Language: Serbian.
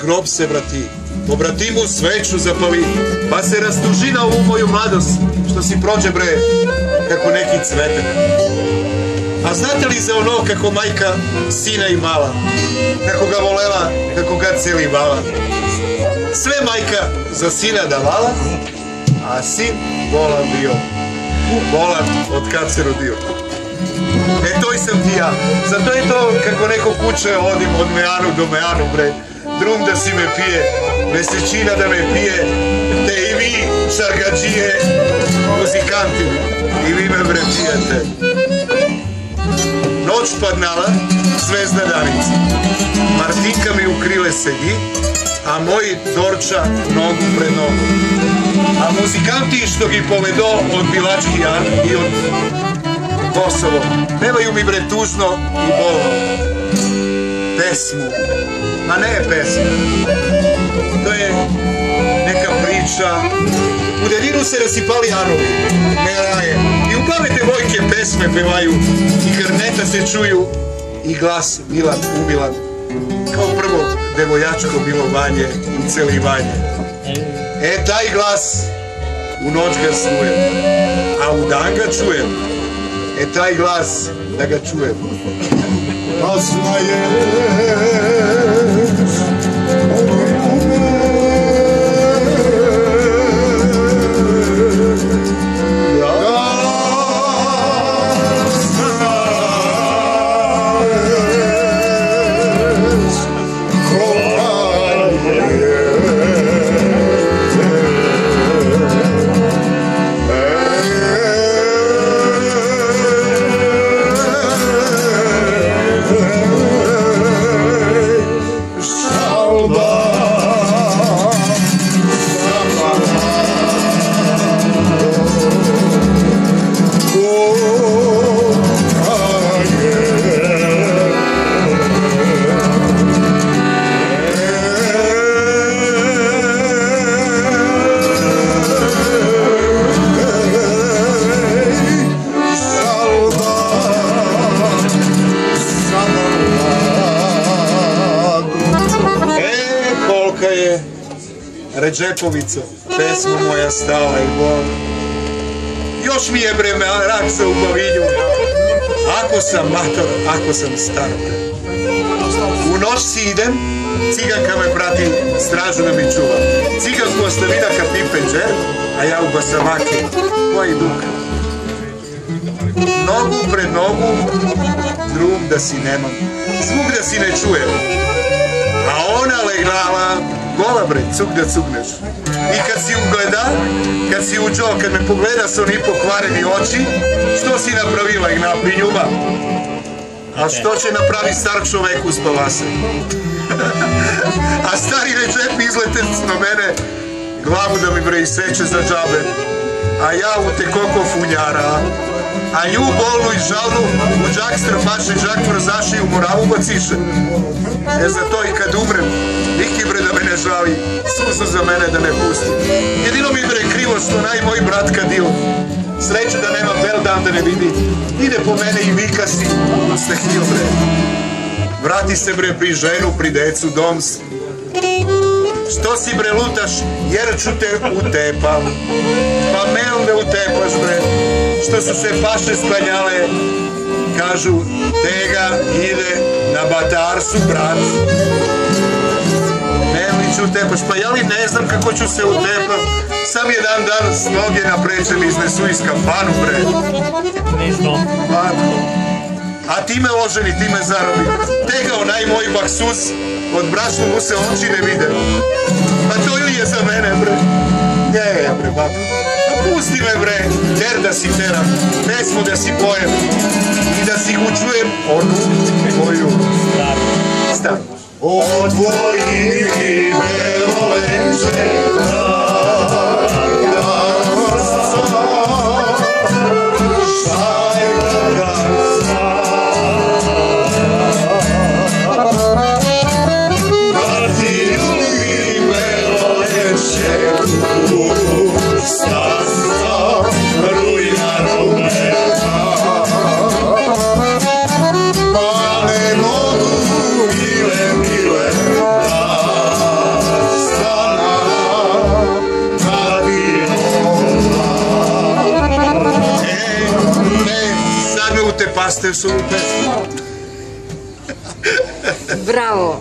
Zgrob se vrati, po bratimu sveću zapali, pa se rastuži na ovu moju mladost, što si prođe bre, kako neki cvetak. A znate li za ono kako majka sina imala, kako ga volela, kako ga celi vala? Sve majka za sina davala, a sin bolan bio. Bolan od kad se rodio. E to sam ti ja. Zato je to kako neko kuće odim od Mejanu do Mejanu bre. Drum da si me pije, mesečina da me pije, te i vi šargađije, muzikanti, i vi me bre pijete. Noć padnala, zvezda danica. Martinka mi u krile sedi, a moj Dorča nogu pred nogu. A muzikanti što gi povedo od Bilački Jan i od Kosovo, pevaju mi bre tužno i bolno. Pesmu, a ne pesmu. To je neka priča. U Delinu se rasipali anovi, meraje. I u pamete vojke pesme pevaju. I karneta se čuju. I glas Milan umilan. Kao prvo devojačko bilo vanje u celi vanje. E, taj glas u noć ga slujem, a u dan ga čujem. E, taj glas da ga čujem. Kasna je Ređepovica, pesma moja stala i bol. Još mi je bre raksa u glavinju. Ako sam mator, ako sam star. U noć si idem, ciganka me prati, stražu da mi čuva. Ciganku ostavina ka pipeđe, a ja u basamake, koji duk. Nogu pred nogu, drum da si nemam, zvuk da si ne čujem. A ona legnala, gola bre, cug da cugneš. I kad si ugleda, kad si uđo, kad me pogleda sa oni pokvareni oči, što si napravila i napinjuma? A što će napravi star čovek uz spavase? A stari ređep izlete na mene, glavu da mi bre iseče za džabe. A ja u te koko funjara, a nju bolnu i žalnu u džak strpaše džak vrzaši u moravu baciše. E za to i kad umrem, niki bre da me ne žali, suzu za mene da ne pusti. Jedino mi bre krivo što naj moj brat kadil. Sreće da nema bel dan da ne vidi. Ide po mene i vika si, ste htio bre. Vrati se bre pri ženu, pri decu, dom si. Što si bre lutaš, jer ću te utepam. Pa me utepaš bre, što su se paše sklanjale. Kažu, tega ide na batarsu, brat. Meli ću utepaš, pa ja li ne znam kako ću se utepam. Sam jedan dan s noge napreče mi iznesu iz kafanu, bre. Ništa. Matko. A ti me oženi, ti me zarobi. Tega onaj moj baksus, od brašnu mu se oči ne vide. Pa to ili je za mene, bre. Ne, bre, matko. Pusti me, bre, ter da si teram, pesmu da si pojem i da si učujem onu moju staru. od tvojih belovenčeva Šta Mastersovu pesmu. Bravo.